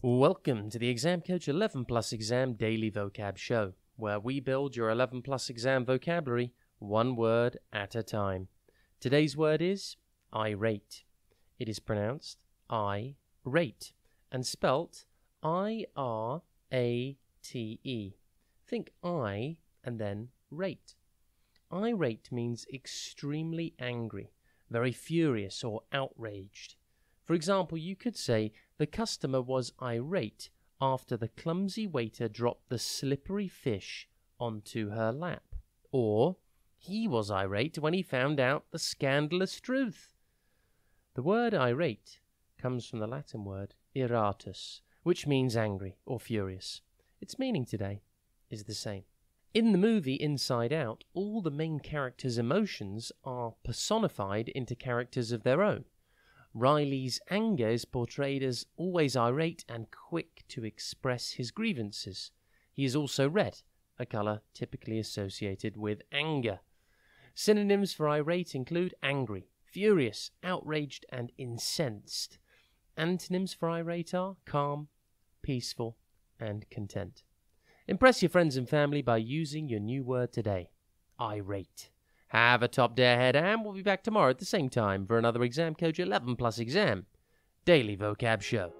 Welcome to the Exam Coach 11 Plus Exam Daily Vocab Show, where we build your 11 Plus exam vocabulary one word at a time. Today's word is irate. It is pronounced I rate and spelt I R A T E. Think I and then rate. Irate means extremely angry, very furious or outraged. For example, you could say the customer was irate after the clumsy waiter dropped the slippery fish onto her lap. Or he was irate when he found out the scandalous truth. The word irate comes from the Latin word iratus, which means angry or furious. Its meaning today is the same. In the movie Inside Out, all the main characters' emotions are personified into characters of their own. Riley's anger is portrayed as always irate and quick to express his grievances. He is also red, a colour typically associated with anger. Synonyms for irate include angry, furious, outraged, and incensed. Antonyms for irate are calm, peaceful, and content. Impress your friends and family by using your new word today irate. Have a top day ahead, and we'll be back tomorrow at the same time for another Exam Coach 11 Plus exam daily vocab show.